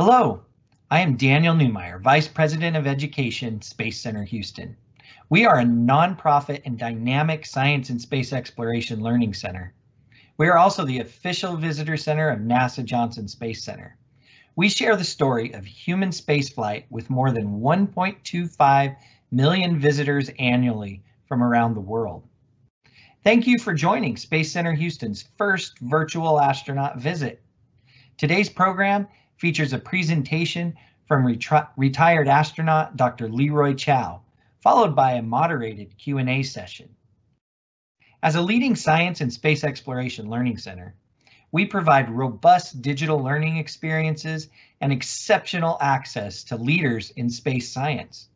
Hello, I am Daniel Newmeyer, Vice President of Education, Space Center Houston. We are a nonprofit and dynamic science and space exploration learning center. We are also the official visitor center of NASA Johnson Space Center. We share the story of human spaceflight with more than 1.25 million visitors annually from around the world. Thank you for joining Space Center Houston's first virtual astronaut visit. Today's program features a presentation from retired astronaut Dr. Leroy Chiao, followed by a moderated Q&A session. As a leading science and space exploration learning center, we provide robust digital learning experiences and exceptional access to leaders in space science.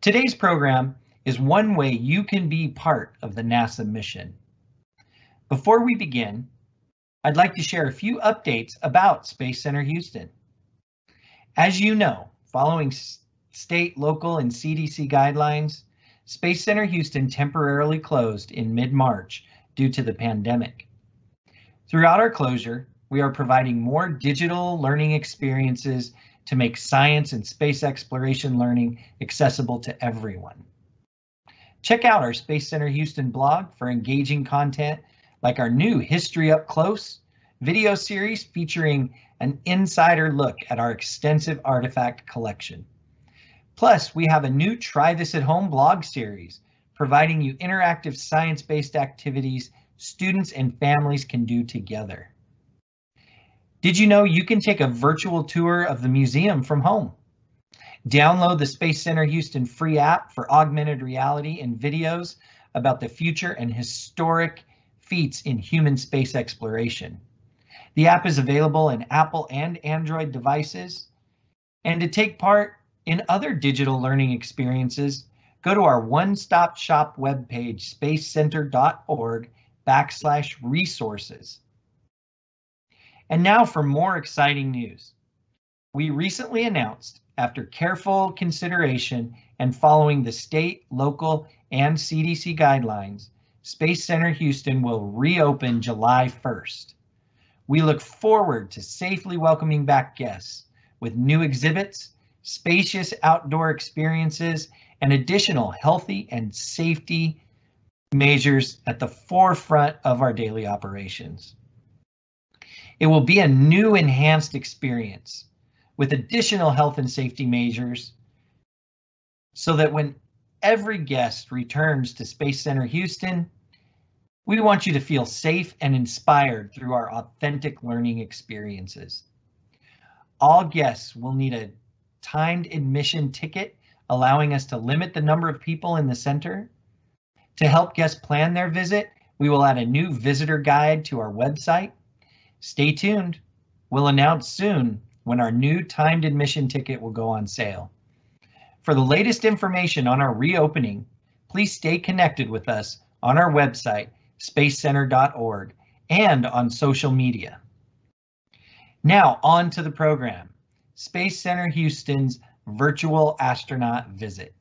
Today's program is one way you can be part of the NASA mission. Before we begin, I'd like to share a few updates about Space Center Houston. As you know, following state, local, and CDC guidelines, Space Center Houston temporarily closed in mid-March due to the pandemic. Throughout our closure, we are providing more digital learning experiences to make science and space exploration learning accessible to everyone. Check out our Space Center Houston blog for engaging content like our new History Up Close video series featuring an insider look at our extensive artifact collection. Plus, we have a new Try This at Home blog series, providing you interactive science-based activities students and families can do together. Did you know you can take a virtual tour of the museum from home? Download the Space Center Houston free app for augmented reality and videos about the future and historic feats in human space exploration. The app is available in Apple and Android devices. And to take part in other digital learning experiences, go to our one-stop shop webpage, spacecenter.org backslash resources. And now for more exciting news. We recently announced, after careful consideration and following the state, local, and CDC guidelines, Space Center Houston will reopen July 1st. We look forward to safely welcoming back guests with new exhibits, spacious outdoor experiences, and additional healthy and safety measures at the forefront of our daily operations. It will be a new enhanced experience with additional health and safety measures so that when every guest returns to Space Center Houston, we want you to feel safe and inspired through our authentic learning experiences. All guests will need a timed admission ticket, allowing us to limit the number of people in the center. To help guests plan their visit, we will add a new visitor guide to our website. Stay tuned. We'll announce soon when our new timed admission ticket will go on sale. For the latest information on our reopening, please stay connected with us on our website spacecenter.org, and on social media. Now on to the program, Space Center Houston's virtual astronaut visit.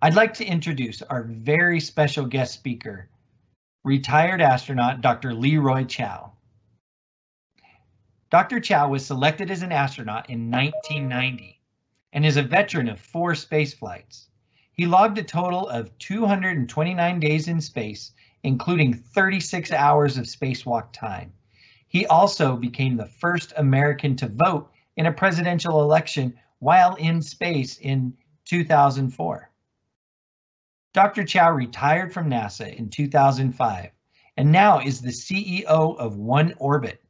I'd like to introduce our very special guest speaker, retired astronaut Dr. Leroy Chiao. Dr. Chiao was selected as an astronaut in 1990 and is a veteran of four space flights. He logged a total of 229 days in space including 36 hours of spacewalk time. He also became the first American to vote in a presidential election while in space in 2004. Dr. Chiao retired from NASA in 2005 and now is the CEO of One Orbit,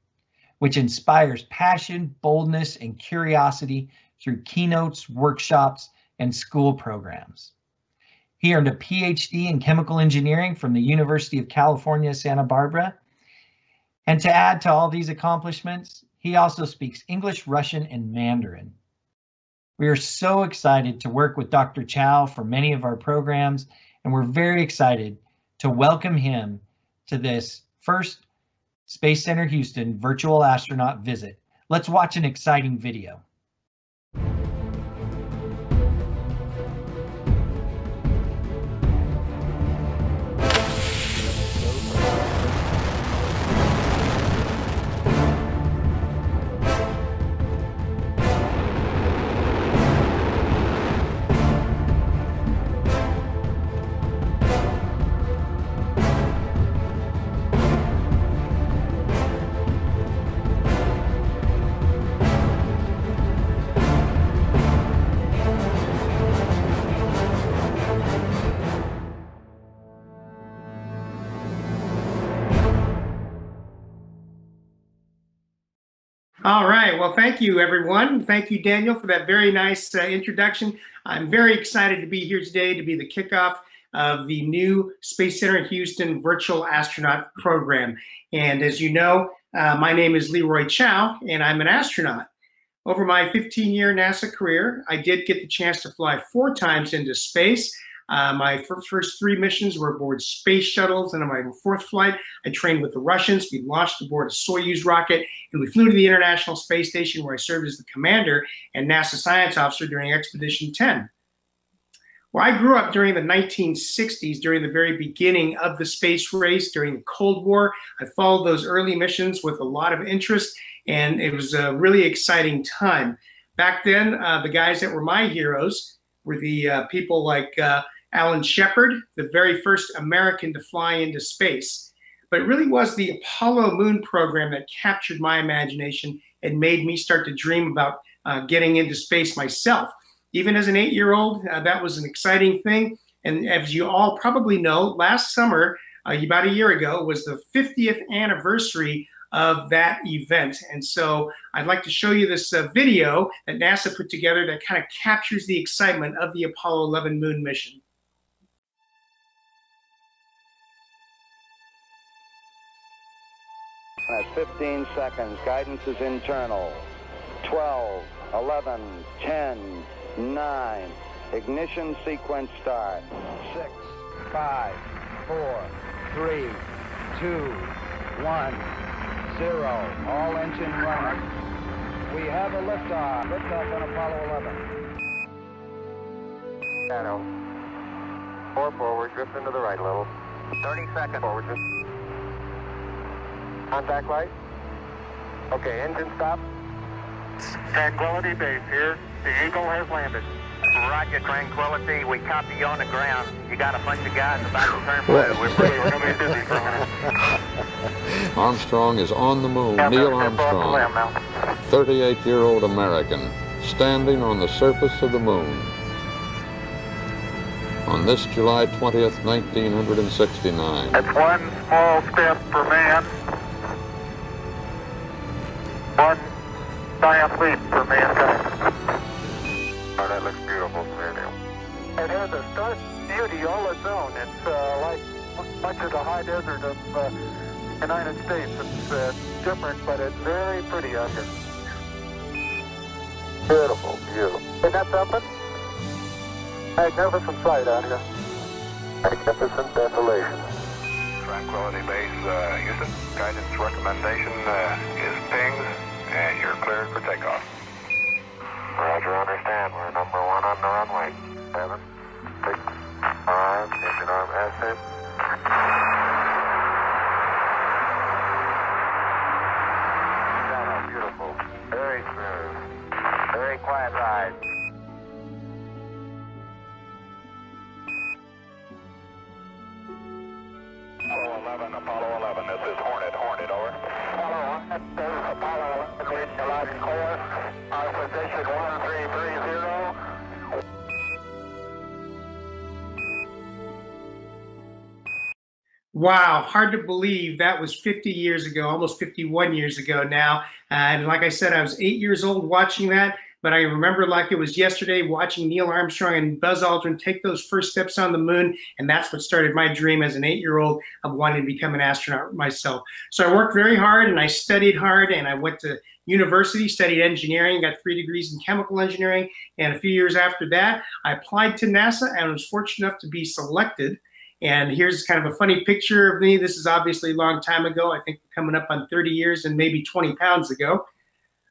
which inspires passion, boldness, and curiosity through keynotes, workshops, and school programs. He earned a PhD in chemical engineering from the University of California, Santa Barbara. And to add to all these accomplishments, he also speaks English, Russian, and Mandarin. We are so excited to work with Dr. Chiao for many of our programs, and we're very excited to welcome him to this first Space Center Houston virtual astronaut visit. Let's watch an exciting video. All right. Well, thank you, everyone. Thank you, Daniel, for that very nice uh, introduction. I'm very excited to be here today to be the kickoff of the new Space Center Houston Virtual Astronaut Program. And as you know, uh, my name is Leroy Chiao, and I'm an astronaut. Over my 15 year NASA career, I did get the chance to fly four times into space. Uh, my first three missions were aboard space shuttles, and on my fourth flight, I trained with the Russians. We launched aboard a Soyuz rocket, and we flew to the International Space Station, where I served as the commander and NASA science officer during Expedition 10. Well, I grew up during the 1960s, during the very beginning of the space race, during the Cold War. I followed those early missions with a lot of interest, and it was a really exciting time. Back then, uh, the guys that were my heroes were the uh, people like uh, Alan Shepard, the very first American to fly into space. But it really was the Apollo moon program that captured my imagination and made me start to dream about uh, getting into space myself. Even as an eight year old, uh, that was an exciting thing. And as you all probably know, last summer, uh, about a year ago, was the 50th anniversary of that event. And so I'd like to show you this uh, video that NASA put together that kind of captures the excitement of the Apollo 11 moon mission. 15 seconds. Guidance is internal. 12, 11, 10, 9. Ignition sequence start. 6, 5, 4, 3, 2, 1, 0. All engine running. We have a liftoff. Liftoff on Apollo 11. Shadow. Four forward, drift into the right a little. 30 seconds. Forward. Contact light. Okay, engine stop. Tranquility Base here. The Eagle has landed. Roger, Tranquility. We copy you on the ground. You got a bunch of guys about to turn blue. We're pretty, we're going to be busy for a minute. Armstrong is on the moon. Yeah, Neil they're- they're off the limb Armstrong, 38 year old American, standing on the surface of the moon. On this July 20th, 1969. It's one small step for man, one giant leap for mankind. Oh, that looks beautiful, Neil. It has a stark beauty all its own. It's uh, like much of the high desert of uh, United States. It's uh, different, but it's very pretty out here. Beautiful view. Isn't that something? Magnificent sight out here. Magnificent desolation. Tranquility Base, uh, Houston. Guidance recommendation uh, is PGNS, and you're cleared for takeoff. Roger, understand. We're number one on the runway. Seven, six, five, engine arm. Shadow, beautiful. Very smooth. Very quiet ride. Wow, hard to believe that was 50 years ago, almost 51 years ago now. Uh, and like I said, I was eight years old watching that, but I remember like it was yesterday watching Neil Armstrong and Buzz Aldrin take those first steps on the moon. And that's what started my dream as an eight year old of wanting to become an astronaut myself. So I worked very hard and I studied hard and I went to university, studied engineering, got three degrees in chemical engineering. And a few years after that, I applied to NASA and was fortunate enough to be selected and here's kind of a funny picture of me. This is obviously a long time ago. I think coming up on 30 years and maybe 20 pounds ago.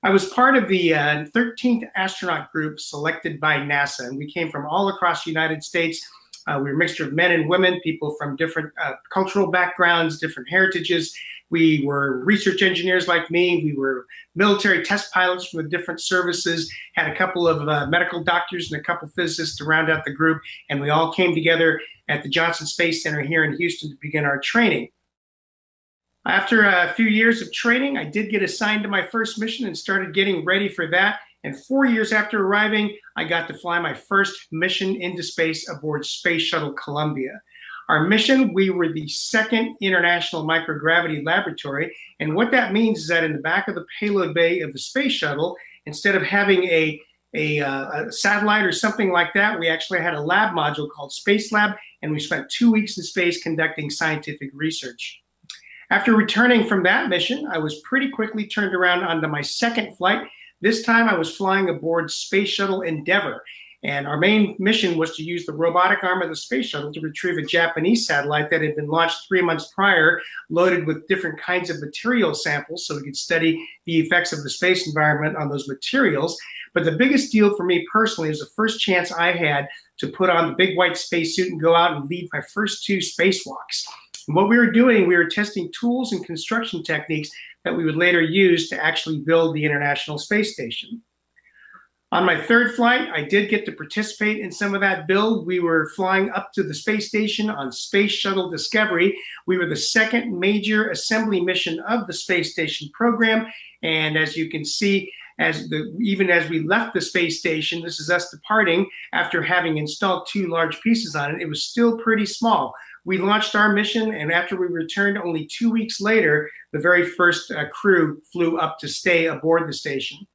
I was part of the uh, 13th astronaut group selected by NASA, and we came from all across the United States. Uh, we were a mixture of men and women, people from different uh, cultural backgrounds, different heritages. We were research engineers like me. We were military test pilots from the different services, had a couple of uh, medical doctors and a couple physicists to round out the group, and we all came together at the Johnson Space Center here in Houston to begin our training. After a few years of training, I did get assigned to my first mission and started getting ready for that. And four years after arriving, I got to fly my first mission into space aboard Space Shuttle Columbia. Our mission, we were the second international microgravity laboratory. And what that means is that in the back of the payload bay of the space shuttle, instead of having a, a, uh, a satellite or something like that, we actually had a lab module called Spacelab, and we spent two weeks in space conducting scientific research. After returning from that mission, I was pretty quickly turned around onto my second flight. This time I was flying aboard Space Shuttle Endeavour. And our main mission was to use the robotic arm of the space shuttle to retrieve a Japanese satellite that had been launched three months prior, loaded with different kinds of material samples so we could study the effects of the space environment on those materials. But the biggest deal for me personally was the first chance I had to put on the big white spacesuit and go out and lead my first two spacewalks. And what we were doing, we were testing tools and construction techniques that we would later use to actually build the International Space Station. On my third flight, I did get to participate in some of that build. We were flying up to the space station on Space Shuttle Discovery. We were the second major assembly mission of the space station program. And as you can see, as the even as we left the space station, this is us departing after having installed two large pieces on it, it was still pretty small. We launched our mission, and after we returned only two weeks later, the very first uh, crew flew up to stay aboard the station.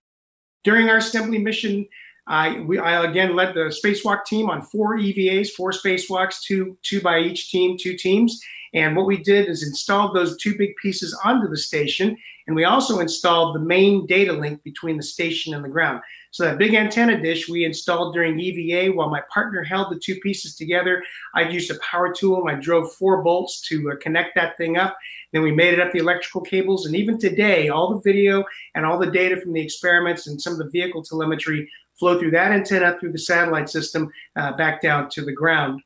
During our assembly mission, I, we, I again led the spacewalk team on four EVAs, four spacewalks, two, two by each team, two teams. And what we did is installed those two big pieces onto the station. And we also installed the main data link between the station and the ground. So that big antenna dish we installed during EVA while my partner held the two pieces together. I used a power tool and I drove four bolts to uh, connect that thing up. Then we made it up the electrical cables. And even today, all the video and all the data from the experiments and some of the vehicle telemetry flow through that antenna through the satellite system uh, back down to the ground.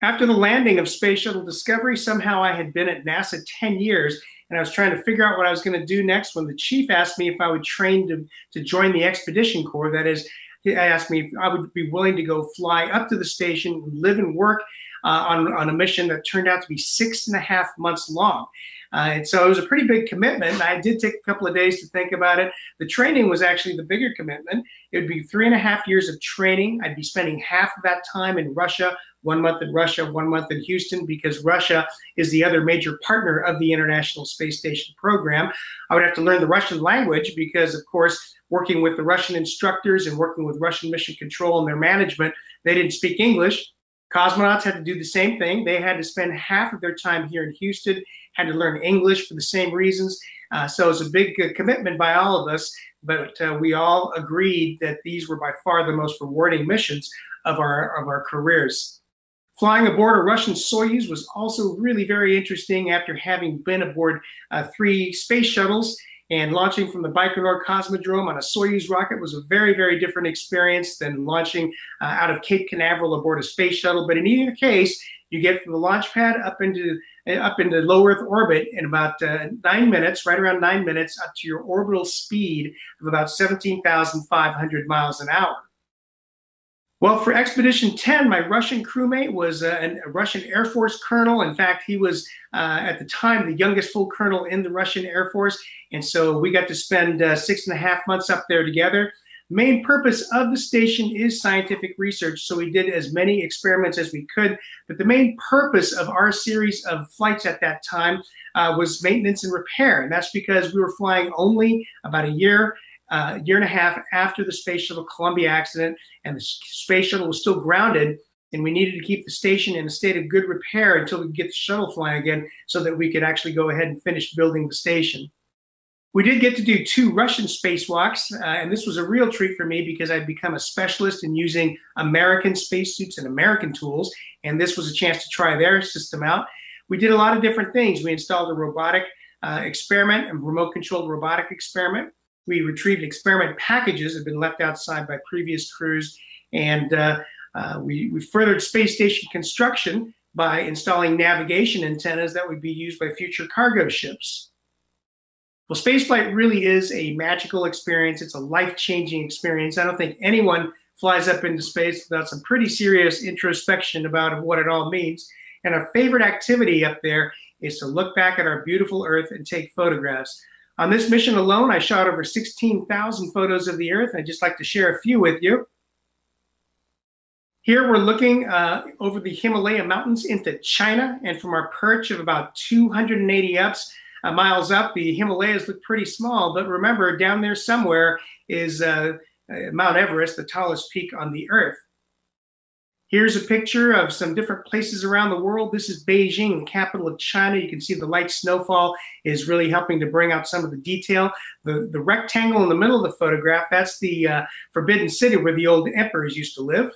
After the landing of Space Shuttle Discovery, somehow I had been at NASA 10 years and I was trying to figure out what I was going to do next when the chief asked me if I would train to, to join the Expedition Corps. That is, he asked me if I would be willing to go fly up to the station, live and work uh, on, on a mission that turned out to be six and a half months long. Uh, and so it was a pretty big commitment. I did take a couple of days to think about it. The training was actually the bigger commitment. It would be three and a half years of training. I'd be spending half of that time in Russia, one month in Russia, one month in Houston, because Russia is the other major partner of the International Space Station program. I would have to learn the Russian language because, of course, working with the Russian instructors and working with Russian mission control and their management, they didn't speak English. Cosmonauts had to do the same thing. They had to spend half of their time here in Houston, had to learn English for the same reasons. Uh, so it's a big uh, commitment by all of us, but uh, we all agreed that these were by far the most rewarding missions of our of our careers. Flying aboard a Russian Soyuz was also really very interesting after having been aboard uh, three space shuttles and launching from the Baikonur Cosmodrome on a Soyuz rocket was a very, very different experience than launching uh, out of Cape Canaveral aboard a space shuttle. But in either case, you get from the launch pad up into up into low Earth orbit in about uh, nine minutes, right around nine minutes, up to your orbital speed of about 17,500 miles an hour. Well, for Expedition 10, my Russian crewmate was uh, a Russian Air Force colonel. In fact, he was uh, at the time the youngest full colonel in the Russian Air Force. And so we got to spend uh, six and a half months up there together. Main purpose of the station is scientific research, so we did as many experiments as we could. But the main purpose of our series of flights at that time uh, was maintenance and repair. And that's because we were flying only about a year a year and a half after the Space Shuttle Columbia accident, and the Space Shuttle was still grounded, and we needed to keep the station in a state of good repair until we could get the shuttle flying again so that we could actually go ahead and finish building the station. We did get to do two Russian spacewalks, uh, and this was a real treat for me because I'd become a specialist in using American spacesuits and American tools, and this was a chance to try their system out. We did a lot of different things. We installed a robotic uh, experiment, a remote controlled robotic experiment. We retrieved experiment packages that had been left outside by previous crews, and uh, uh, we, we furthered space station construction by installing navigation antennas that would be used by future cargo ships. Well, spaceflight really is a magical experience. It's a life-changing experience. I don't think anyone flies up into space without some pretty serious introspection about what it all means. And our favorite activity up there is to look back at our beautiful Earth and take photographs. On this mission alone, I shot over 16,000 photos of the Earth. I'd just like to share a few with you. Here we're looking uh, over the Himalaya mountains into China, and from our perch of about 280 ups, uh, miles up, the Himalayas look pretty small. But remember, down there somewhere is uh, uh Mount Everest, the tallest peak on the Earth. Here's a picture of some different places around the world. This is Beijing, the capital of China. You can see the light snowfall is really helping to bring out some of the detail. The, the rectangle in the middle of the photograph, that's the uh, Forbidden City where the old emperors used to live.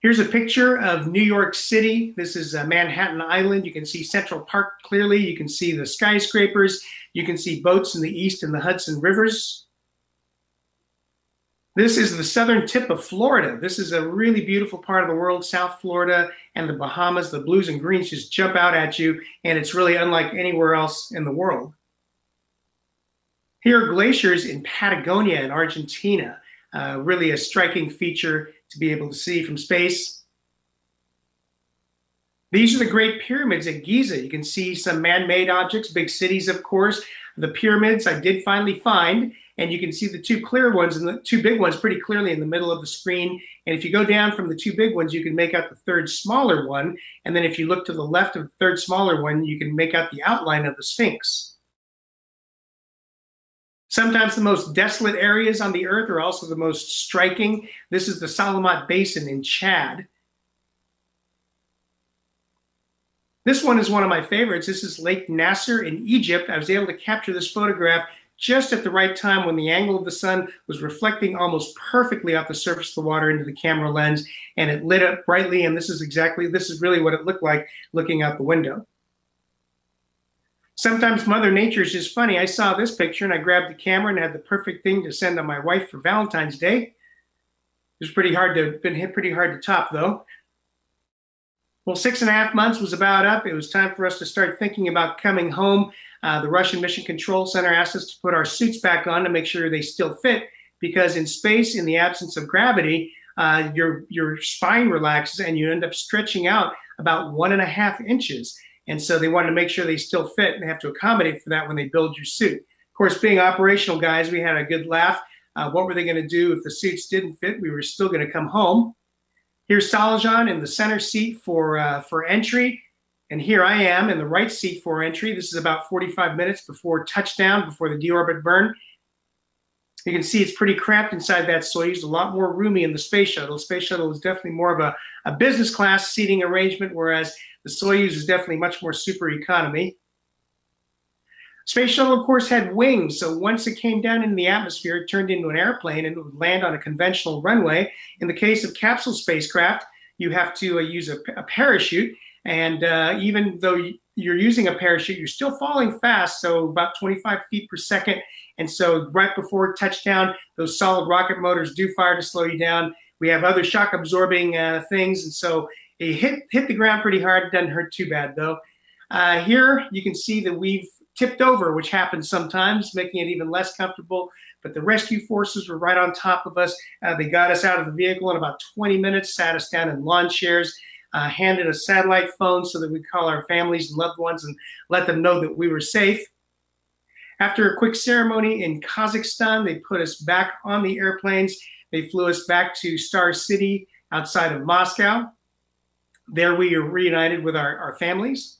Here's a picture of New York City. This is uh, Manhattan Island. You can see Central Park clearly. You can see the skyscrapers. You can see boats in the east and the Hudson Rivers. This is the southern tip of Florida. This is a really beautiful part of the world, South Florida and the Bahamas. The blues and greens just jump out at you, and it's really unlike anywhere else in the world. Here are glaciers in Patagonia in Argentina. Uh, really a striking feature to be able to see from space. These are the Great Pyramids at Giza. You can see some man-made objects, big cities, of course. The pyramids I did finally find, and you can see the two clear ones and the two big ones pretty clearly in the middle of the screen. And if you go down from the two big ones, you can make out the third smaller one. And then if you look to the left of the third smaller one, you can make out the outline of the Sphinx. Sometimes the most desolate areas on the earth are also the most striking. This is the Salamat Basin in Chad. This one is one of my favorites. This is Lake Nasser in Egypt. I was able to capture this photograph just at the right time when the angle of the sun was reflecting almost perfectly off the surface of the water into the camera lens and it lit up brightly and this is exactly this is really what it looked like looking out the window. Sometimes mother nature is just funny. I saw this picture and i grabbed the camera and had the perfect thing to send to my wife for valentine's day. It was pretty hard to been hit pretty hard to top though well six and a half months was about up it was time for us to start thinking about coming home uh, the Russian Mission Control Center asked us to put our suits back on to make sure they still fit because in space, in the absence of gravity, uh, your, your spine relaxes and you end up stretching out about one and a half inches. And so they wanted to make sure they still fit and have to accommodate for that when they build your suit. Of course, being operational guys, we had a good laugh. Uh, what were they going to do if the suits didn't fit? We were still going to come home. Here's Salizhan in the center seat for, uh, for entry. And here I am in the right seat for entry. This is about 45 minutes before touchdown, before the deorbit burn. You can see it's pretty cramped inside that Soyuz, a lot more roomy in the space shuttle. Space shuttle is definitely more of a, a business class seating arrangement, whereas the Soyuz is definitely much more super economy. Space shuttle, of course, had wings, so once it came down into the atmosphere, it turned into an airplane and it would land on a conventional runway. In the case of capsule spacecraft, you have to uh, use a, a parachute, and uh, even though you're using a parachute, you're still falling fast, so about 25 feet per second. And so right before touchdown, those solid rocket motors do fire to slow you down. We have other shock absorbing uh, things. And so it hit, hit the ground pretty hard. It doesn't hurt too bad though. Uh, here you can see that we've tipped over, which happens sometimes, making it even less comfortable. But the rescue forces were right on top of us. Uh, they got us out of the vehicle in about 20 minutes, sat us down in lawn chairs, uh, handed a satellite phone so that we call our families and loved ones and let them know that we were safe. After a quick ceremony in Kazakhstan, they put us back on the airplanes. They flew us back to Star City outside of Moscow. There we are reunited with our, our families.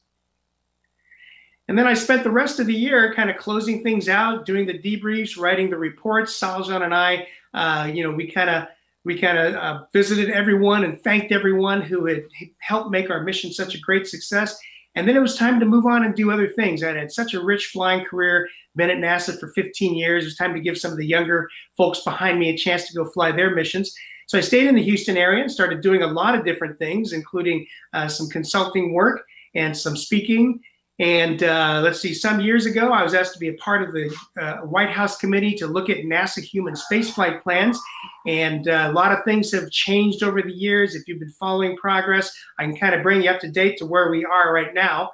And then I spent the rest of the year kind of closing things out, doing the debriefs, writing the reports. Salizhan and I, uh, you know, we kind of we kind of uh, visited everyone and thanked everyone who had helped make our mission such a great success. And then it was time to move on and do other things. I had such a rich flying career, been at NASA for 15 years. It was time to give some of the younger folks behind me a chance to go fly their missions. So I stayed in the Houston area and started doing a lot of different things, including uh, some consulting work and some speaking and uh, let's see, some years ago, I was asked to be a part of the uh, White House committee to look at NASA human spaceflight plans. And uh, a lot of things have changed over the years. If you've been following progress, I can kind of bring you up to date to where we are right now.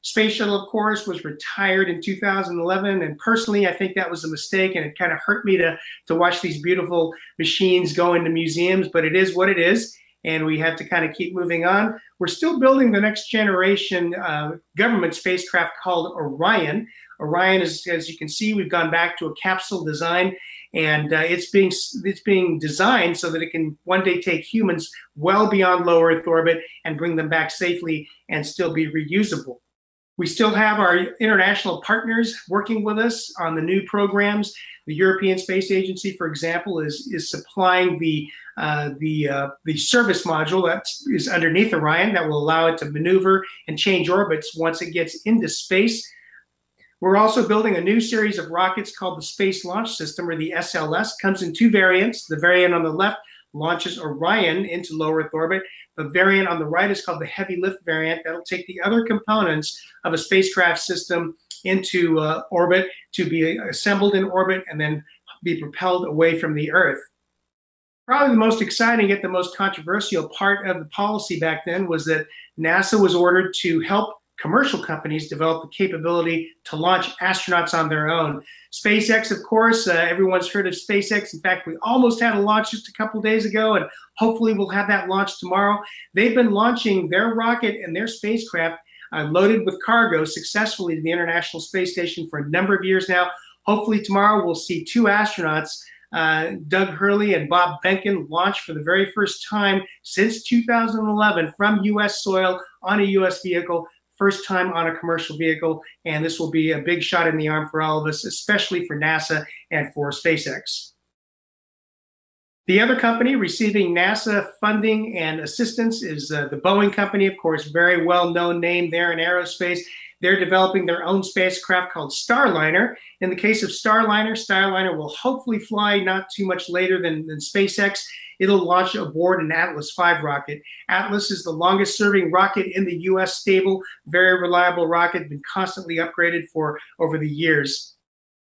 Space Shuttle, of course, was retired in 2011. And personally, I think that was a mistake. And it kind of hurt me to, to watch these beautiful machines go into museums. But it is what it is and we had to kind of keep moving on. We're still building the next generation uh, government spacecraft called Orion. Orion is, as you can see, we've gone back to a capsule design, and uh, it's being it's being designed so that it can one day take humans well beyond low Earth orbit and bring them back safely and still be reusable. We still have our international partners working with us on the new programs. The European Space Agency, for example, is is supplying the uh, the uh, the service module that is underneath Orion that will allow it to maneuver and change orbits once it gets into space. We're also building a new series of rockets called the Space Launch System, or the SLS. Comes in two variants. The variant on the left launches Orion into low Earth orbit. The variant on the right is called the heavy lift variant. That'll take the other components of a spacecraft system into uh, orbit to be assembled in orbit and then be propelled away from the Earth. Probably the most exciting yet the most controversial part of the policy back then was that NASA was ordered to help commercial companies develop the capability to launch astronauts on their own. SpaceX, of course, uh, everyone's heard of SpaceX. In fact, we almost had a launch just a couple days ago, and hopefully we'll have that launch tomorrow. They've been launching their rocket and their spacecraft uh, loaded with cargo successfully to the International Space Station for a number of years now. Hopefully tomorrow we'll see two astronauts uh, Doug Hurley and Bob Behnken launch for the very first time since 2011 from U.S. soil on a U.S. vehicle first time on a commercial vehicle, and this will be a big shot in the arm for all of us, especially for NASA and for SpaceX. The other company receiving NASA funding and assistance is uh, the Boeing Company, of course, very well known name there in aerospace. They're developing their own spacecraft called Starliner. In the case of Starliner, Starliner will hopefully fly not too much later than, than SpaceX. It'll launch aboard an Atlas V rocket. Atlas is the longest serving rocket in the US stable, very reliable rocket, been constantly upgraded for over the years.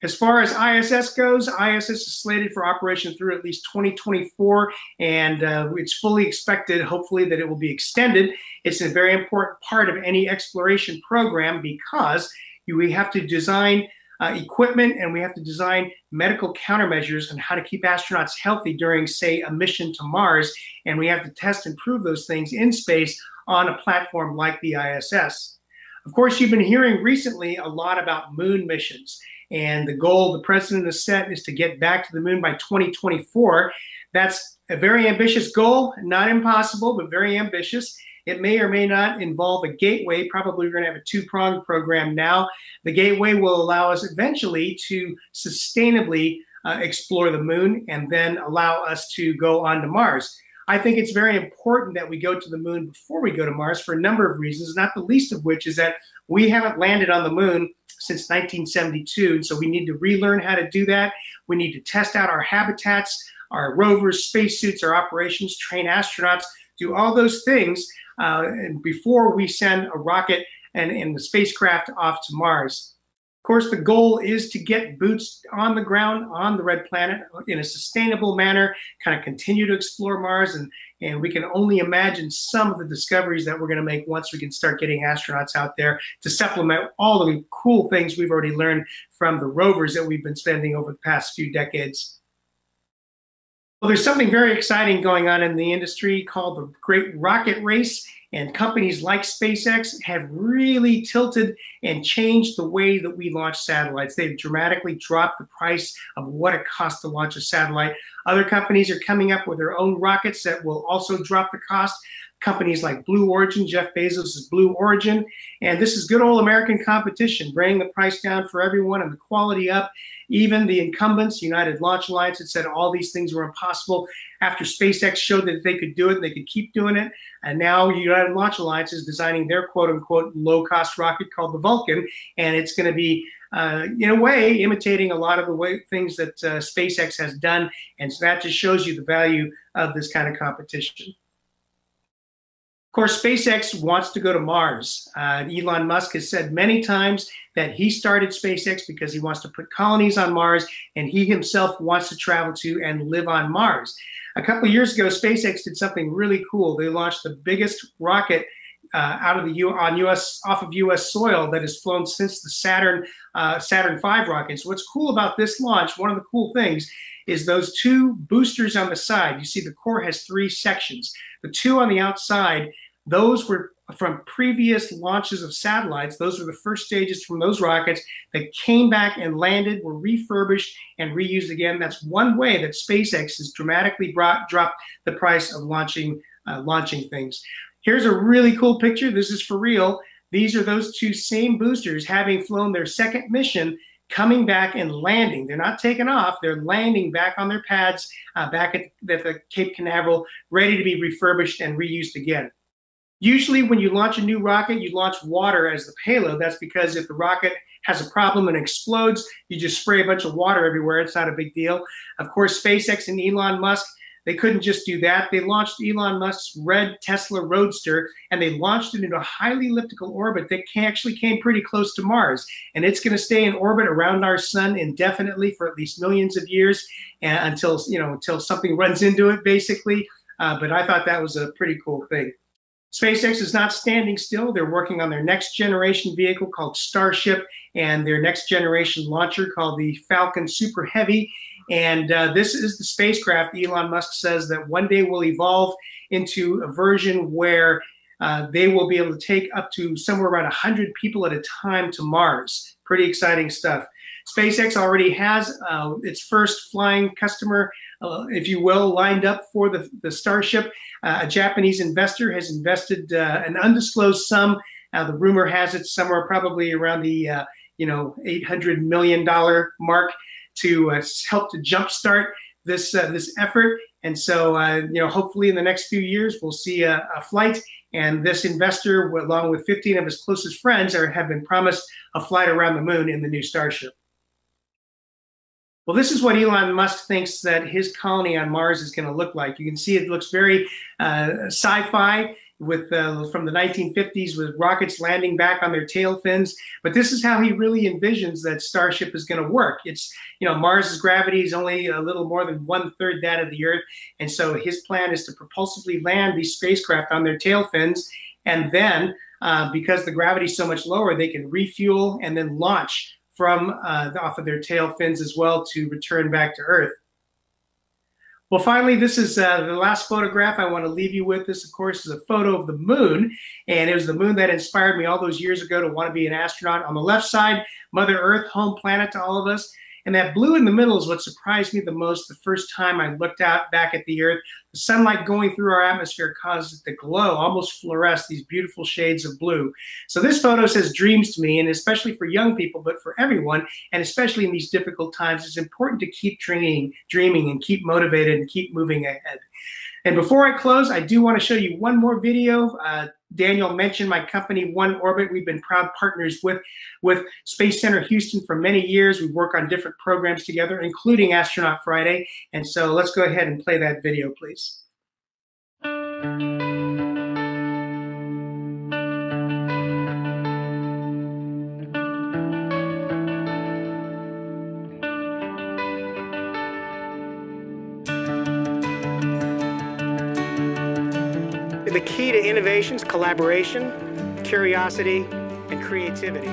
As far as ISS goes, ISS is slated for operation through at least 2024, and uh, it's fully expected, hopefully, that it will be extended. It's a very important part of any exploration program because we have to design uh, equipment and we have to design medical countermeasures on how to keep astronauts healthy during, say, a mission to Mars. And we have to test and prove those things in space on a platform like the ISS. Of course, you've been hearing recently a lot about moon missions. And the goal the president has set is to get back to the moon by 2024. That's a very ambitious goal, not impossible, but very ambitious. It may or may not involve a gateway. Probably we're going to have a two pronged program now. The gateway will allow us eventually to sustainably uh, explore the moon and then allow us to go on to Mars. I think it's very important that we go to the moon before we go to Mars for a number of reasons, not the least of which is that we haven't landed on the moon since 1972. And so we need to relearn how to do that. We need to test out our habitats, our rovers, spacesuits, our operations, train astronauts, do all those things uh, before we send a rocket and, and the spacecraft off to Mars. Course, the goal is to get boots on the ground on the red planet in a sustainable manner, kind of continue to explore Mars, and, and we can only imagine some of the discoveries that we're going to make once we can start getting astronauts out there to supplement all the cool things we've already learned from the rovers that we've been spending over the past few decades. Well, there's something very exciting going on in the industry called the Great Rocket Race, and companies like SpaceX have really tilted and changed the way that we launch satellites. They've dramatically dropped the price of what it costs to launch a satellite. Other companies are coming up with their own rockets that will also drop the cost companies like Blue Origin, Jeff Bezos' Blue Origin. And this is good old American competition, bringing the price down for everyone and the quality up. Even the incumbents, United Launch Alliance, had said all these things were impossible. After SpaceX showed that they could do it, they could keep doing it. And now United Launch Alliance is designing their quote unquote low cost rocket called the Vulcan. And it's going to be uh, in a way, imitating a lot of the way things that uh, SpaceX has done. And so that just shows you the value of this kind of competition course, SpaceX wants to go to Mars. Uh, Elon Musk has said many times that he started SpaceX because he wants to put colonies on Mars and he himself wants to travel to and live on Mars. A couple years ago, SpaceX did something really cool. They launched the biggest rocket uh, out of the U on U.S. off of U.S. soil that has flown since the Saturn uh, Saturn V rockets. What's cool about this launch? One of the cool things is those two boosters on the side. You see, the core has three sections. The two on the outside those were from previous launches of satellites. Those were the first stages from those rockets that came back and landed, were refurbished and reused again. That's one way that SpaceX has dramatically brought, dropped the price of launching uh, launching things. Here's a really cool picture. This is for real. These are those two same boosters having flown their second mission coming back and landing. They're not taking off. They're landing back on their pads uh, back at, at the Cape Canaveral, ready to be refurbished and reused again. Usually, when you launch a new rocket, you launch water as the payload. That's because if the rocket has a problem and explodes, you just spray a bunch of water everywhere. It's not a big deal. Of course, SpaceX and Elon Musk they couldn't just do that. They launched Elon Musk's red Tesla Roadster and they launched it into a highly elliptical orbit that actually came pretty close to Mars. And it's going to stay in orbit around our sun indefinitely for at least millions of years until, you know, until something runs into it, basically. Uh, but I thought that was a pretty cool thing. SpaceX is not standing still. They're working on their next generation vehicle called Starship and their next generation launcher called the Falcon Super Heavy. And uh, this is the spacecraft Elon Musk says that one day will evolve into a version where uh, they will be able to take up to somewhere around 100 people at a time to Mars. Pretty exciting stuff. SpaceX already has uh, its first flying customer, uh, if you will, lined up for the, the Starship. Uh, a Japanese investor has invested uh, an undisclosed sum. the rumor has it somewhere probably around the you know 800 million dollar mark to uh, help to jumpstart this uh, this effort. And so, uh, you know, hopefully in the next few years, we'll see a, a, flight. And this investor, along with 15 of his closest friends, are, have been promised a flight around the moon in the new Starship. Well, this is what Elon Musk thinks that his colony on Mars is going to look like. You can see it looks very uh, sci-fi with uh, from the 1950s with rockets landing back on their tail fins. But this is how he really envisions that Starship is going to work. It's you know Mars's gravity is only a little more than one third that of the Earth, and so his plan is to propulsively land these spacecraft on their tail fins, and then uh, because the gravity is so much lower, they can refuel and then launch from uh, off of their tail fins as well to return back to Earth. Well, finally, this is uh, the last photograph I want to leave you with. This, of course, is a photo of the moon. And it was the moon that inspired me all those years ago to want to be an astronaut. On the left side, Mother Earth, home planet to all of us. And that blue in the middle is what surprised me the most the first time I looked out back at the Earth. The sunlight going through our atmosphere caused it to glow, almost fluoresce, these beautiful shades of blue. So this photo says dreams to me, and especially for young people, but for everyone, and especially in these difficult times, it's important to keep dreaming, dreaming and keep motivated and keep moving ahead. And before I close, I do want to show you one more video. Uh, Daniel mentioned my company, One Orbit. We've been proud partners with, with Space Center Houston for many years. We work on different programs together, including Astronaut Friday. And so let's go ahead and play that video, please. The key to innovation is collaboration, curiosity, and creativity.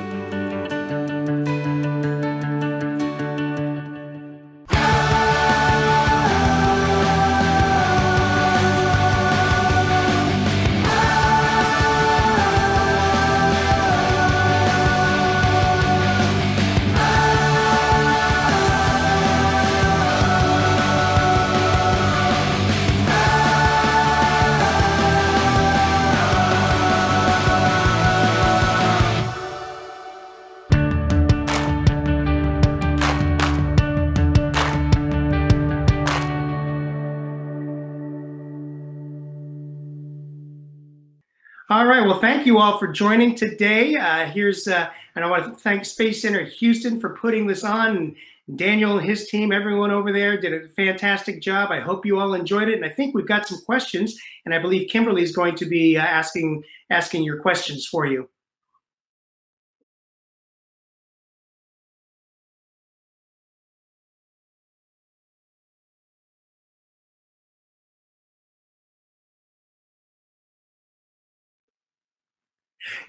Thank you all for joining today. Uh, here's, uh, and I want to thank Space Center Houston for putting this on. Daniel and his team, everyone over there did a fantastic job. I hope you all enjoyed it. And I think we've got some questions, and I believe Kimberly is going to be uh, asking asking your questions for you.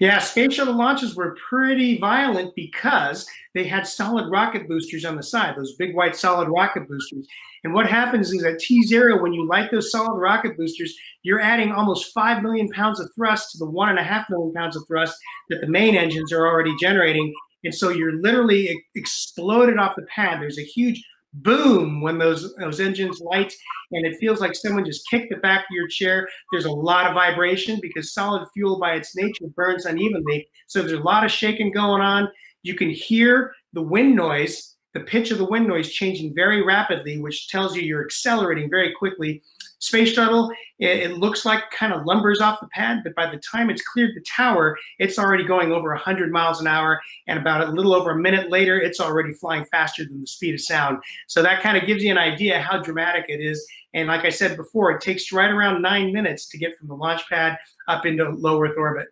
Yeah, space shuttle launches were pretty violent because they had solid rocket boosters on the side, those big white solid rocket boosters. And what happens is at T zero, when you light those solid rocket boosters, you're adding almost 5 million pounds of thrust to the 1.5 million pounds of thrust that the main engines are already generating. And so you're literally exploded off the pad. There's a huge boom when those those engines light and it feels like someone just kicked the back of your chair there's a lot of vibration because solid fuel by its nature burns unevenly. So there's a lot of shaking going on. You can hear the wind noise the pitch of the wind noise changing very rapidly which tells you you're accelerating very quickly space shuttle, it, it, looks like kind of lumbers off the pad, but by the time it's cleared the tower, it's already going over 100 miles an hour. And about a little over a minute later, it's already flying faster than the speed of sound. So that kind of gives you an idea how dramatic it is. And like I said before, it takes right around nine minutes to get from the launch pad up into low Earth orbit.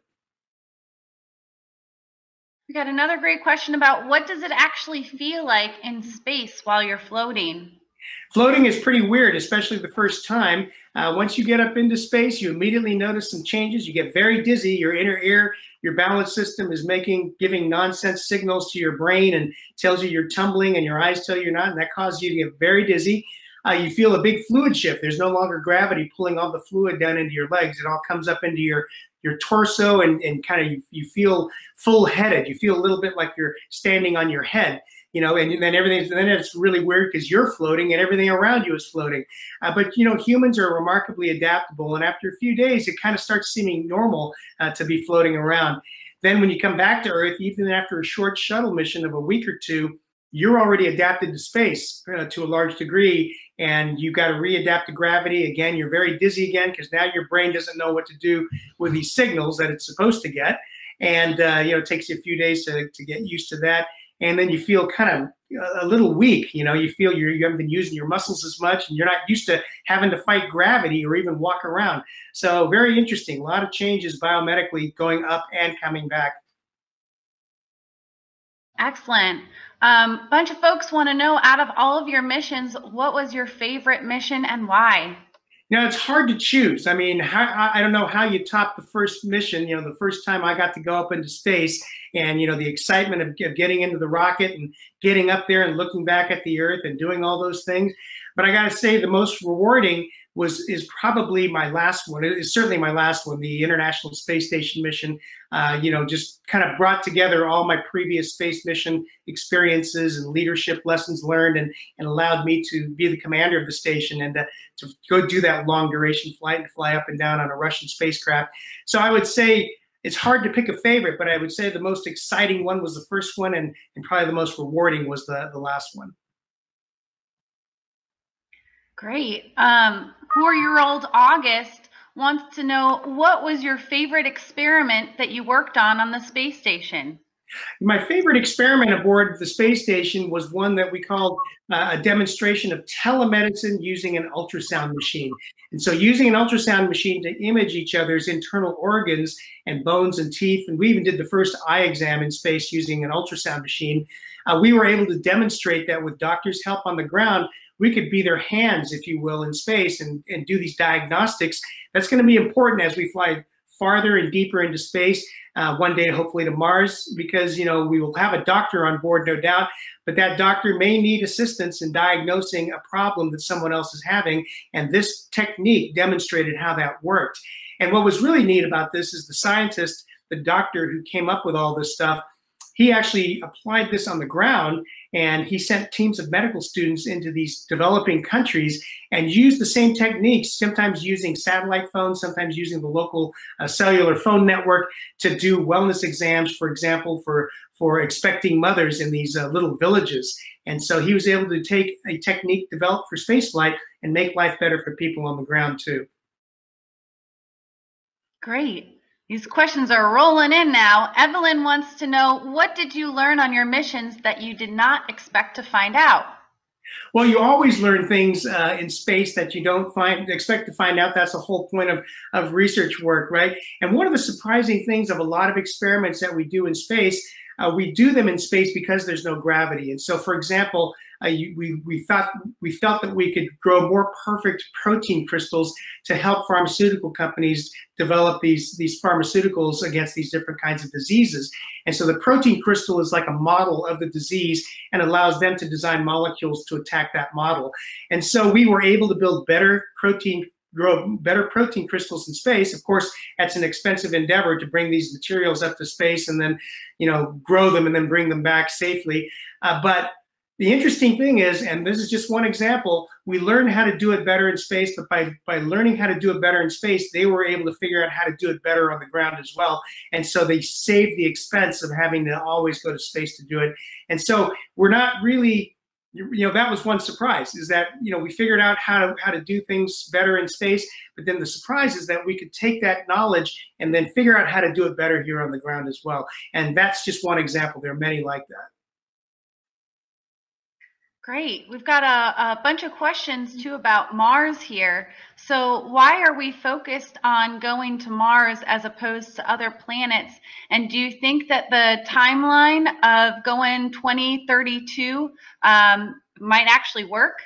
We got another great question about what does it actually feel like in space while you're floating? Floating is pretty weird, especially the first time. Uh, once you get up into space, you immediately notice some changes. You get very dizzy. Your inner ear, your balance system is making, giving nonsense signals to your brain and tells you you're tumbling, and your eyes tell you you're not, and that causes you to get very dizzy. Uh, you feel a big fluid shift. There's no longer gravity pulling all the fluid down into your legs. It all comes up into your your torso and, and kind of you, you feel full headed. You feel a little bit like you're standing on your head you know, and then everything, then it's really weird because you're floating and everything around you is floating. Uh, but, you know, humans are remarkably adaptable. And after a few days, it kind of starts seeming normal uh, to be floating around. Then when you come back to Earth, even after a short shuttle mission of a week or two, you're already adapted to space uh, to a large degree and you've got to readapt to gravity again you're very dizzy again because now your brain doesn't know what to do with these signals that it's supposed to get and uh, you know it takes you a few days to, to get used to that and then you feel kind of a little weak. You know, you feel you're, you haven't been using your muscles as much, and you're not used to having to fight gravity or even walk around. So very interesting. A lot of changes biomedically going up and coming back. Excellent. A um, bunch of folks want to know out of all of your missions, what was your favorite mission and why? You know, it's hard to choose. I mean, how, I don't know how you top the first mission. You know, the first time I got to go up into space and, you know, the excitement of, of getting into the rocket and getting up there and looking back at the Earth and doing all those things. But I got to say, the most rewarding was is probably my last one. It is certainly my last one, the International Space Station mission. Uh, you know, just kind of brought together all my previous space mission experiences and leadership lessons learned, and and allowed me to be the commander of the station and to, to go do that long duration flight and fly up and down on a Russian spacecraft. So I would say it's hard to pick a favorite, but I would say the most exciting one was the first one, and, and probably the most rewarding was the, the last one. Great. Um, four-year-old August wants to know what was your favorite experiment that you worked on on the space station? My favorite experiment aboard the space station was one that we called uh, a demonstration of telemedicine using an ultrasound machine. And so, using an ultrasound machine to image each other's internal organs and bones and teeth, and we even did the first eye exam in space using an ultrasound machine, uh, we were able to demonstrate that with doctors' help on the ground, we could be their hands, if you will, in space and, and do these diagnostics. That's going to be important as we fly farther and deeper into space. Uh, one day, hopefully, to Mars, because you know we will have a doctor on board, no doubt. But that doctor may need assistance in diagnosing a problem that someone else is having, and this technique demonstrated how that worked. And what was really neat about this is the scientist, the doctor who came up with all this stuff, he actually applied this on the ground and he sent teams of medical students into these developing countries and used the same techniques, sometimes using satellite phones, sometimes using the local uh, cellular phone network to do wellness exams, for example, for, for expecting mothers in these uh, little villages. And so he was able to take a technique developed for spaceflight and make life better for people on the ground too. Great. These questions are rolling in now. Evelyn wants to know what did you learn on your missions that you did not expect to find out? Well, you always learn things uh, in space that you don't find expect to find out. That's the whole point of, of research work, right? And one of the surprising things of a lot of experiments that we do in space, uh, we do them in space because there's no gravity. And so, for example, uh, we, we thought we felt that we could grow more perfect protein crystals to help pharmaceutical companies develop these these pharmaceuticals against these different kinds of diseases. And so the protein crystal is like a model of the disease and allows them to design molecules to attack that model. And so we were able to build better protein grow better protein crystals in space. Of course, that's an expensive endeavor to bring these materials up to space and then, you know, grow them and then bring them back safely. Uh, but the interesting thing is, and this is just one example, we learned how to do it better in space, but by, by learning how to do it better in space, they were able to figure out how to do it better on the ground as well. And so they saved the expense of having to always go to space to do it. And so we're not really, you know, that was one surprise is that, you know, we figured out how to, how to do things better in space, but then the surprise is that we could take that knowledge and then figure out how to do it better here on the ground as well. And that's just one example. There are many like that. Great. We've got a, a, bunch of questions too about Mars here. So, why are we focused on going to Mars as opposed to other planets? And do you think that the timeline of going 2032 um, might actually work?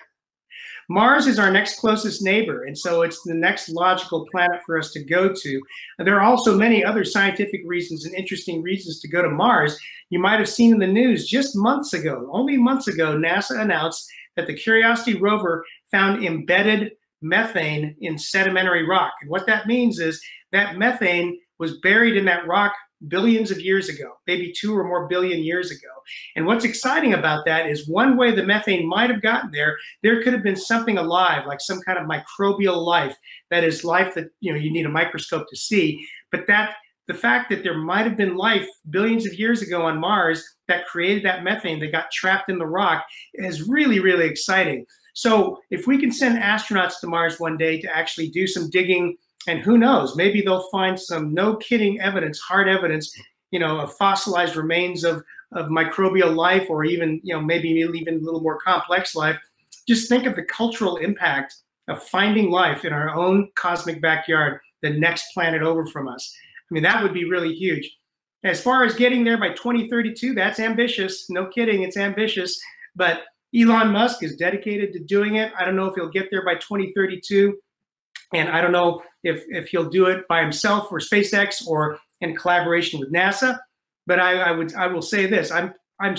Mars is our next closest neighbor, and so it's the next logical planet for us to go to. There are also many other scientific reasons and interesting reasons to go to Mars. You might have seen in the news just months ago, only months ago, NASA announced that the Curiosity rover found embedded methane in sedimentary rock. And what that means is that methane was buried in that rock billions of years ago, maybe two or more billion years ago. And what's exciting about that is one way the methane might have gotten there, there could have been something alive, like some kind of microbial life that is life that you know you need a microscope to see. But that the fact that there might have been life billions of years ago on Mars that created that methane that got trapped in the rock is really, really exciting. So if we can send astronauts to Mars one day to actually do some digging and who knows, maybe they'll find some no kidding evidence, hard evidence, you know, of fossilized remains of, of microbial life or even, you know, maybe even a little more complex life. Just think of the cultural impact of finding life in our own cosmic backyard, the next planet over from us. I mean, that would be really huge. As far as getting there by 2032, that's ambitious. No kidding, it's ambitious. But Elon Musk is dedicated to doing it. I don't know if he'll get there by 2032. And I don't know if, if he'll do it by himself or SpaceX or in collaboration with NASA. But I, I would I will say this: I'm I'm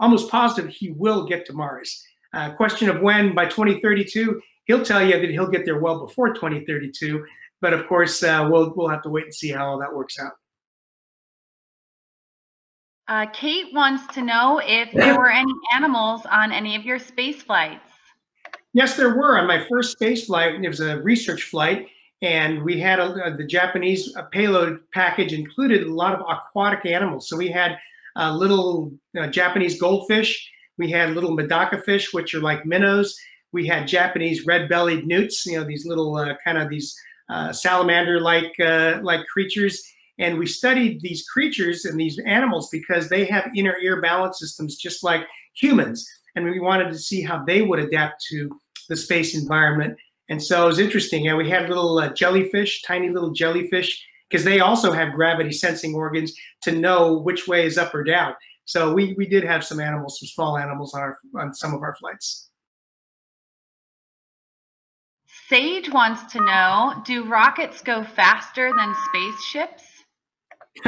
almost positive he will get to Mars. Uh, question of when by 2032, he'll tell you that he'll get there well before 2032. But of course, uh, we'll we'll have to wait and see how all that works out. Uh, Kate wants to know if there were any animals on any of your space flights. Yes, there were. On my first space flight, it was a research flight, and we had a, the Japanese uh, payload package included a lot of aquatic animals. So we had uh, little uh, Japanese goldfish, we had little medaka fish, which are like minnows. We had Japanese red-bellied newts, you know, these little uh, kind of these uh, salamander-like uh, like creatures. And we studied these creatures and these animals because they have inner ear balance systems just like humans. And we wanted to see how they would adapt to the space environment. And so it was interesting. And we had little uh, jellyfish, tiny little jellyfish, because they also have gravity sensing organs to know which way is up or down. So we, we did have some animals, some small animals on our on some of our flights. Sage wants to know, do rockets go faster than spaceships?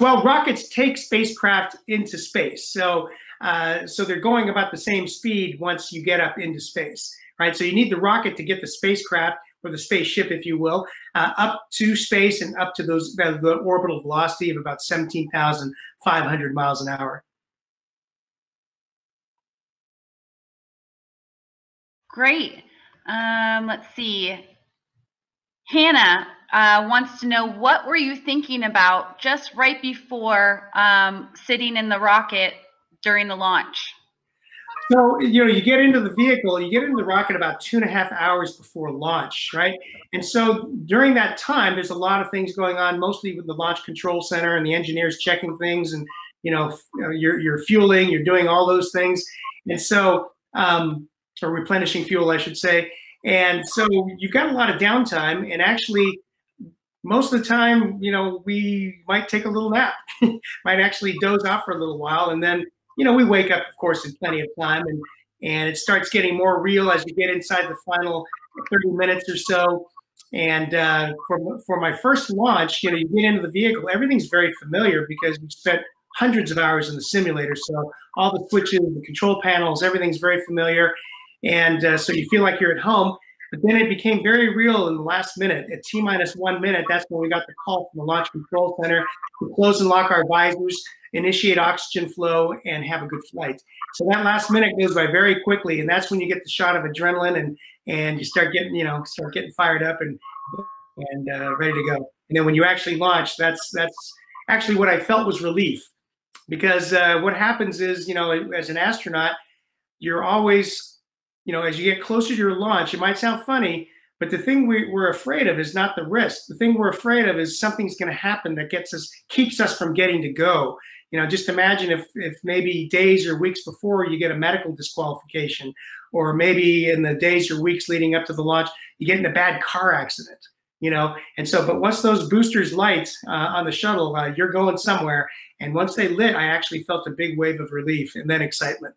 well, rockets take spacecraft into space. So uh, so they're going about the same speed once you get up into space, right? So you need the rocket to get the spacecraft or the spaceship, if you will, uh, up to space and up to those uh, the orbital velocity of about 17,500 miles an hour. Great. Um, let's see. Hannah uh, wants to know what were you thinking about just right before um, sitting in the rocket during the launch? So, you know, you get into the vehicle, you get into the rocket about two and a half hours before launch, right? And so during that time, there's a lot of things going on, mostly with the launch control center and the engineers checking things and, you know, you're, you're fueling, you're doing all those things. And so, um, or replenishing fuel, I should say. And so you've got a lot of downtime and actually most of the time, you know, we might take a little nap, might actually doze off for a little while and then you know, we wake up, of course, in plenty of time, and and it starts getting more real as you get inside the final 30 minutes or so. And uh, for for my first launch, you know, you get into the vehicle, everything's very familiar because we spent hundreds of hours in the simulator. So all the switches, the control panels, everything's very familiar, and uh, so you feel like you're at home. But then it became very real in the last minute. At T minus one minute, that's when we got the call from the launch control center to close and lock our visors, initiate oxygen flow, and have a good flight. So that last minute goes by very quickly, and that's when you get the shot of adrenaline and and you start getting you know start getting fired up and and uh, ready to go. And then when you actually launch, that's that's actually what I felt was relief, because uh, what happens is you know as an astronaut, you're always you know, as you get closer to your launch, it might sound funny, but the thing we, are afraid of is not the risk. The thing we're afraid of is something's going to happen that gets us, keeps us from getting to go. You know, just imagine if, if maybe days or weeks before you get a medical disqualification, or maybe in the days or weeks leading up to the launch, you get in a bad car accident. You know, and so, but once those boosters light uh, on the shuttle, uh, you're going somewhere. And once they lit, I actually felt a big wave of relief and then excitement.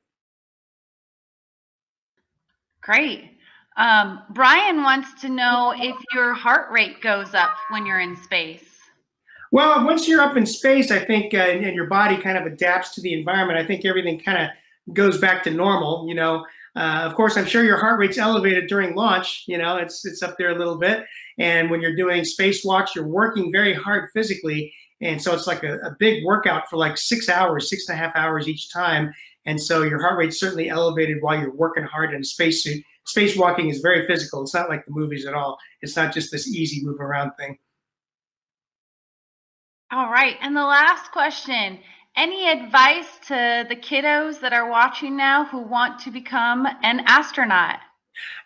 Great. Um, Brian wants to know if your heart rate goes up when you're in space. Well, once you're up in space, I think, uh, and, and, your body kind of adapts to the environment. I think everything kind of goes back to normal. You know, uh, of course, I'm sure your heart rate's elevated during launch. You know, it's it's up there a little bit. And when you're doing spacewalks, you're working very hard physically, and so it's like a, a big workout for like six hours, six and a half hours each time. And so your heart rate's certainly elevated while you're working hard in a spacesuit. Spacewalking is very physical. It's not like the movies at all. It's not just this easy move around thing. All right. And the last question any advice to the kiddos that are watching now who want to become an astronaut?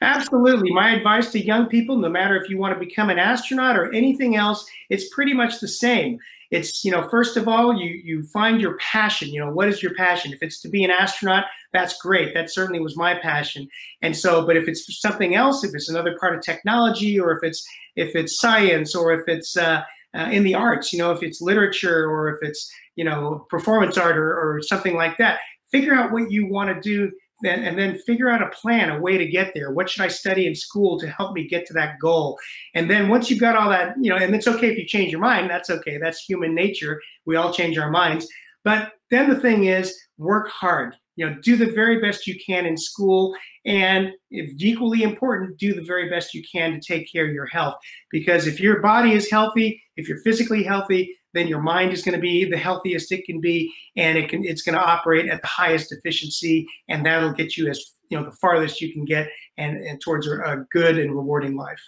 Absolutely. My advice to young people, no matter if you want to become an astronaut or anything else, it's pretty much the same it's you know first of all you you find your passion you know what is your passion? If it's to be an astronaut that's great. That certainly was my passion. And so but if it's something else if it's another part of technology or if it's if it's science or if it's uh, uh, in the arts you know if it's literature or if it's you know performance art or, or something like that figure out what you want to do and, and then figure out a plan, a way to get there. What should I study in school to help me get to that goal? And then once you've got all that, you know, and it's okay if you change your mind. That's okay. That's human nature. We all change our minds. But then the thing is, work hard. You know, do the very best you can in school, and if equally important, do the very best you can to take care of your health. Because if your body is healthy, if you're physically healthy, then your mind is going to be the healthiest it can be, and it can it's going to operate at the highest efficiency, and that'll get you as you know the farthest you can get, and, and towards a, a good and rewarding life.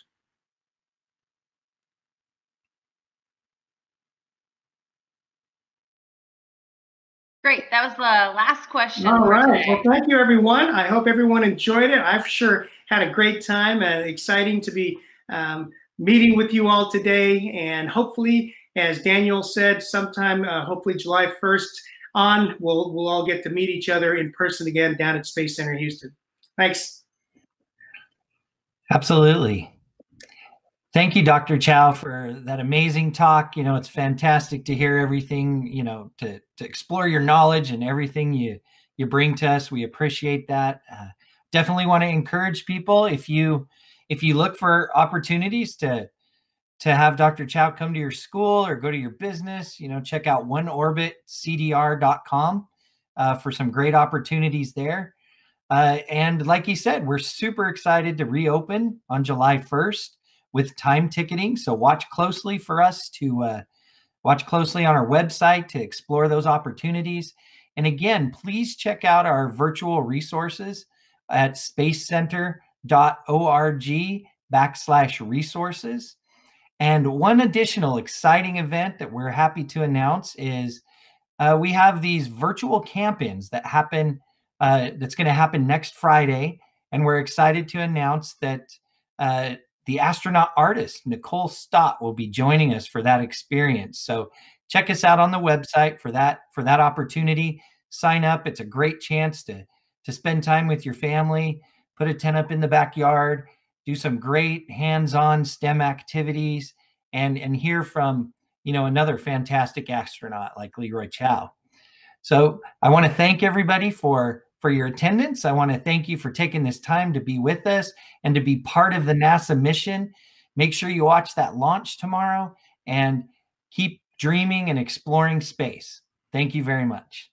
Great. That was the last question. All right. Well, thank you, everyone. I hope everyone enjoyed it. I've sure had a great time. Uh, exciting to be um, meeting with you all today, and hopefully as Daniel said, sometime uh, hopefully July 1st on, we'll, we'll all get to meet each other in person again down at Space Center Houston. Thanks. Absolutely. Thank you, Dr. Chiao, for that amazing talk. You know, it's fantastic to hear everything, you know, to, to explore your knowledge and everything you, you bring to us. We appreciate that. Uh, definitely want to encourage people if you if you look for opportunities to to have Dr. Chiao come to your school or go to your business, you know, check out oneorbitcdr.com uh, for some great opportunities there. Uh, and like he said, we're super excited to reopen on July 1st with time ticketing. So watch closely for us to uh, watch closely on our website to explore those opportunities. And again, please check out our virtual resources at spacecenter.org backslash resources. And one additional exciting event that we're happy to announce is uh, we have these virtual camp-ins that happen. Uh, that's going to happen next Friday, and we're excited to announce that uh, the astronaut artist Nicole Stott will be joining us for that experience. So check us out on the website for that for that opportunity. Sign up. It's a great chance to to spend time with your family. Put a tent up in the backyard do some great hands-on STEM activities, and and hear from you know another fantastic astronaut like Leroy Chiao. So I want to thank everybody for for your attendance. I want to thank you for taking this time to be with us and to be part of the NASA mission. Make sure you watch that launch tomorrow and keep dreaming and exploring space. Thank you very much.